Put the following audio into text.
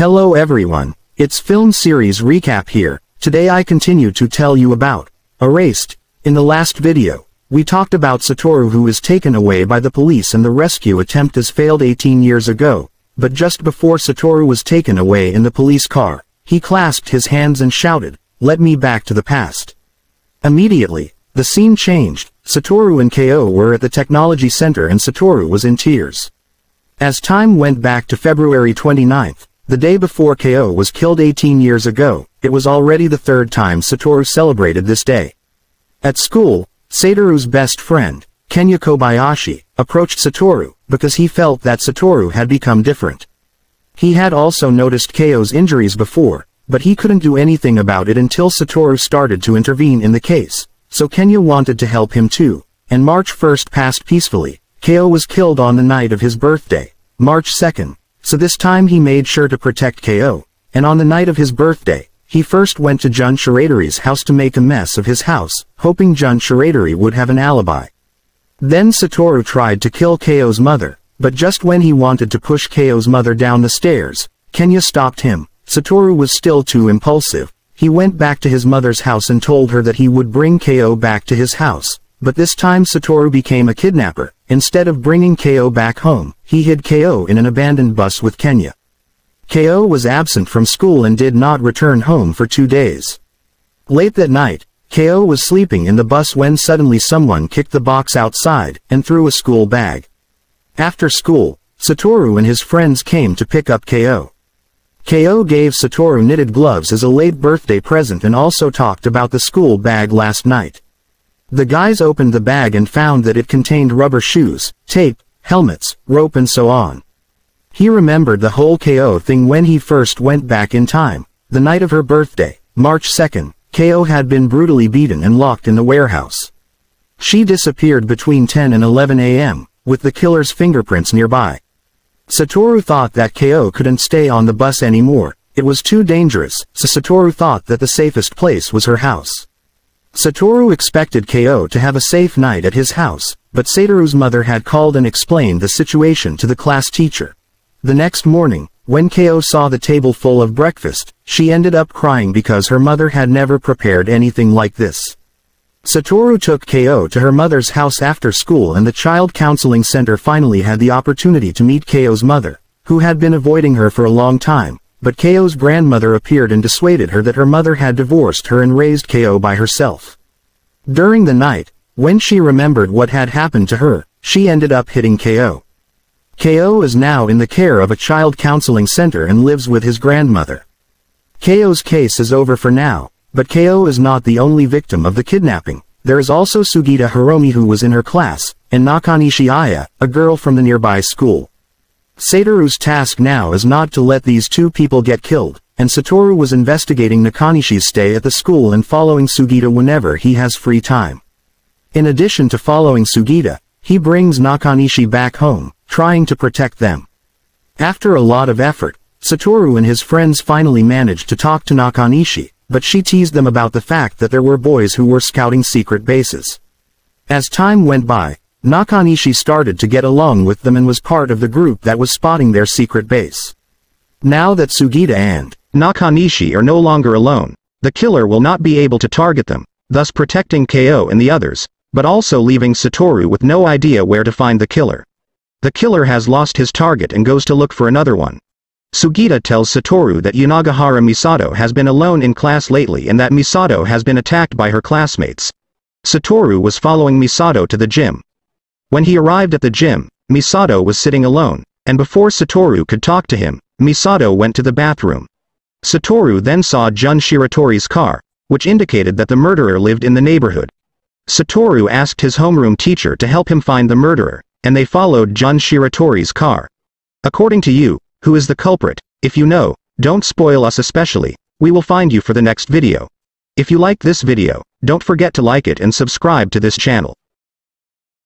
Hello everyone, it's film series recap here, today I continue to tell you about, Erased. In the last video, we talked about Satoru who was taken away by the police and the rescue attempt has failed 18 years ago, but just before Satoru was taken away in the police car, he clasped his hands and shouted, let me back to the past. Immediately, the scene changed, Satoru and KO were at the technology center and Satoru was in tears. As time went back to February 29th, the day before KO was killed 18 years ago, it was already the third time Satoru celebrated this day. At school, Satoru's best friend, Kenya Kobayashi, approached Satoru, because he felt that Satoru had become different. He had also noticed KO's injuries before, but he couldn't do anything about it until Satoru started to intervene in the case, so Kenya wanted to help him too, and March 1st passed peacefully. KO was killed on the night of his birthday, March 2nd, so this time he made sure to protect KO, and on the night of his birthday, he first went to Jun Shiratori's house to make a mess of his house, hoping Jun Shiratori would have an alibi. Then Satoru tried to kill KO's mother, but just when he wanted to push KO's mother down the stairs, Kenya stopped him. Satoru was still too impulsive. He went back to his mother's house and told her that he would bring KO back to his house, but this time Satoru became a kidnapper. Instead of bringing KO back home, he hid KO in an abandoned bus with Kenya. KO was absent from school and did not return home for two days. Late that night, KO was sleeping in the bus when suddenly someone kicked the box outside and threw a school bag. After school, Satoru and his friends came to pick up KO. KO gave Satoru knitted gloves as a late birthday present and also talked about the school bag last night. The guys opened the bag and found that it contained rubber shoes, tape, helmets, rope and so on. He remembered the whole KO thing when he first went back in time. The night of her birthday, March 2nd, KO had been brutally beaten and locked in the warehouse. She disappeared between 10 and 11 a.m., with the killer's fingerprints nearby. Satoru thought that KO couldn't stay on the bus anymore, it was too dangerous, so Satoru thought that the safest place was her house. Satoru expected KO to have a safe night at his house, but Satoru's mother had called and explained the situation to the class teacher. The next morning, when KO saw the table full of breakfast, she ended up crying because her mother had never prepared anything like this. Satoru took KO to her mother's house after school and the child counseling center finally had the opportunity to meet KO's mother, who had been avoiding her for a long time, but KO's grandmother appeared and dissuaded her that her mother had divorced her and raised KO by herself. During the night, when she remembered what had happened to her, she ended up hitting KO. KO is now in the care of a child counseling center and lives with his grandmother. KO's case is over for now, but KO is not the only victim of the kidnapping. There is also Sugita Hiromi who was in her class, and Nakanishi Aya, a girl from the nearby school. Satoru's task now is not to let these two people get killed, and Satoru was investigating Nakanishi's stay at the school and following Sugita whenever he has free time. In addition to following Sugita, he brings Nakanishi back home, trying to protect them. After a lot of effort, Satoru and his friends finally managed to talk to Nakanishi, but she teased them about the fact that there were boys who were scouting secret bases. As time went by, Nakanishi started to get along with them and was part of the group that was spotting their secret base. Now that Sugita and Nakanishi are no longer alone, the killer will not be able to target them, thus protecting KO and the others, but also leaving Satoru with no idea where to find the killer. The killer has lost his target and goes to look for another one. Sugita tells Satoru that Yanagihara Misato has been alone in class lately and that Misato has been attacked by her classmates. Satoru was following Misato to the gym, when he arrived at the gym, Misato was sitting alone, and before Satoru could talk to him, Misato went to the bathroom. Satoru then saw Jun Shiratori's car, which indicated that the murderer lived in the neighborhood. Satoru asked his homeroom teacher to help him find the murderer, and they followed Jun Shiratori's car. According to you, who is the culprit, if you know, don't spoil us especially, we will find you for the next video. If you like this video, don't forget to like it and subscribe to this channel.